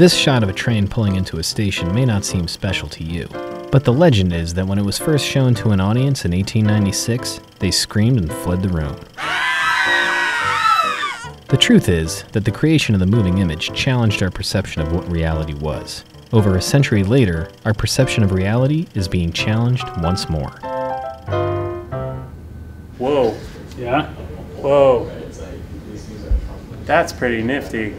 This shot of a train pulling into a station may not seem special to you, but the legend is that when it was first shown to an audience in 1896, they screamed and fled the room. The truth is that the creation of the moving image challenged our perception of what reality was. Over a century later, our perception of reality is being challenged once more. Whoa. Yeah? Whoa. That's pretty nifty.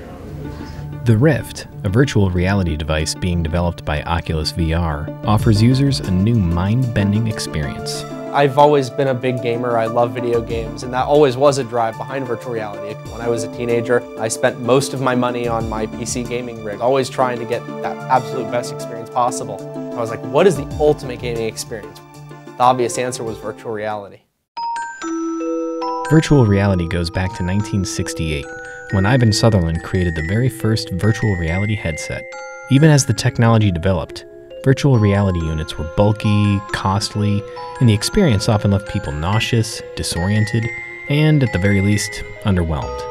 The Rift, a virtual reality device being developed by Oculus VR, offers users a new mind bending experience. I've always been a big gamer. I love video games, and that always was a drive behind virtual reality. When I was a teenager, I spent most of my money on my PC gaming rig, always trying to get that absolute best experience possible. I was like, what is the ultimate gaming experience? The obvious answer was virtual reality. Virtual reality goes back to 1968, when Ivan Sutherland created the very first virtual reality headset. Even as the technology developed, virtual reality units were bulky, costly, and the experience often left people nauseous, disoriented, and at the very least, underwhelmed.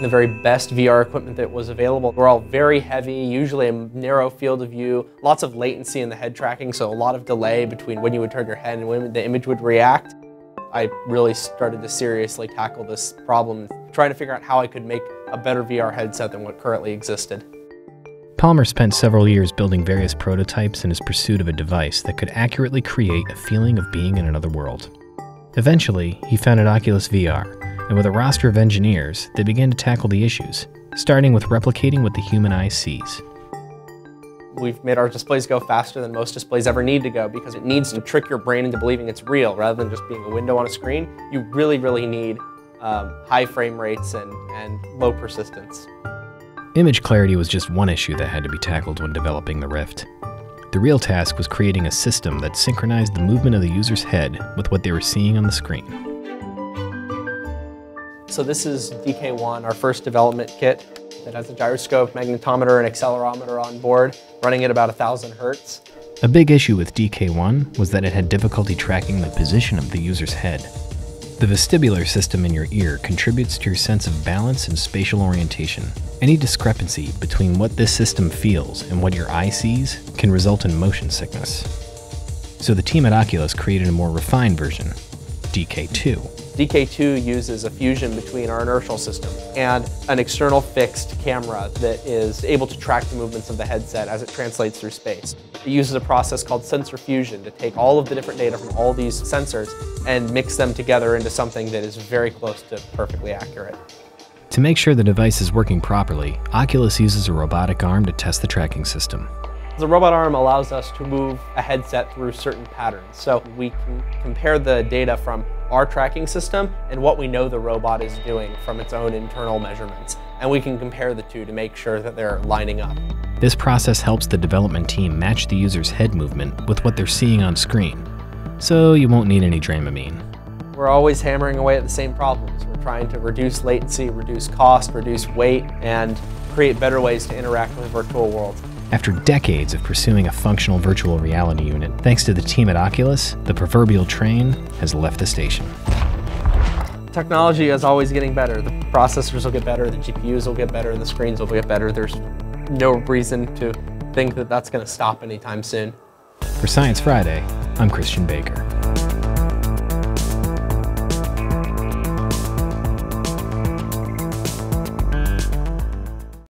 The very best VR equipment that was available were all very heavy, usually a narrow field of view, lots of latency in the head tracking, so a lot of delay between when you would turn your head and when the image would react. I really started to seriously tackle this problem, trying to figure out how I could make a better VR headset than what currently existed. Palmer spent several years building various prototypes in his pursuit of a device that could accurately create a feeling of being in another world. Eventually, he founded Oculus VR, and with a roster of engineers, they began to tackle the issues, starting with replicating what the human eye sees. We've made our displays go faster than most displays ever need to go because it needs to trick your brain into believing it's real rather than just being a window on a screen. You really, really need um, high frame rates and, and low persistence. Image clarity was just one issue that had to be tackled when developing the Rift. The real task was creating a system that synchronized the movement of the user's head with what they were seeing on the screen. So this is DK1, our first development kit that has a gyroscope, magnetometer, and accelerometer on board, running at about 1,000 hertz. A big issue with DK1 was that it had difficulty tracking the position of the user's head. The vestibular system in your ear contributes to your sense of balance and spatial orientation. Any discrepancy between what this system feels and what your eye sees can result in motion sickness. So the team at Oculus created a more refined version, DK2, DK2 uses a fusion between our inertial system and an external fixed camera that is able to track the movements of the headset as it translates through space. It uses a process called sensor fusion to take all of the different data from all these sensors and mix them together into something that is very close to perfectly accurate. To make sure the device is working properly, Oculus uses a robotic arm to test the tracking system. The robot arm allows us to move a headset through certain patterns. So we can compare the data from our tracking system and what we know the robot is doing from its own internal measurements. And we can compare the two to make sure that they're lining up. This process helps the development team match the user's head movement with what they're seeing on screen. So you won't need any Dramamine. We're always hammering away at the same problems. We're trying to reduce latency, reduce cost, reduce weight, and create better ways to interact with the virtual world. After decades of pursuing a functional virtual reality unit, thanks to the team at Oculus, the proverbial train has left the station. Technology is always getting better. The processors will get better, the GPUs will get better, the screens will get better. There's no reason to think that that's going to stop anytime soon. For Science Friday, I'm Christian Baker.